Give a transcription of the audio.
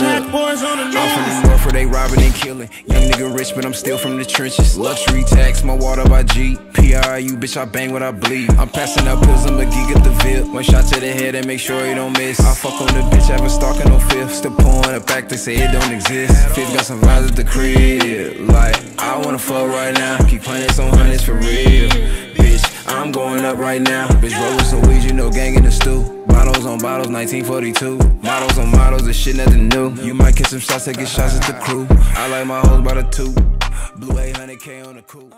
boys on the news. I'm from the north where they robbing and killing. Young nigga rich, but I'm still from the trenches. Luxury tax, my water by G. Piru, bitch, I bang what I bleed. I'm passing out pills, I'm a geek at the VIP. One shot to the head and make sure you don't miss. I fuck on the bitch, have a stalking no fifth. Still pouring it back, they say it don't exist. Fifth got some vibes at the crib. Like, I wanna fuck right now. Keep playing some hundreds for real. Bitch, I'm going up right now. Bitch, roll with some weed, you know, gang in the stew. Bottles 1942. Models on models, this shit nothing new. You might catch some shots, take shots at the crew. I like my hoes by the two. Blue 800K on the coupe.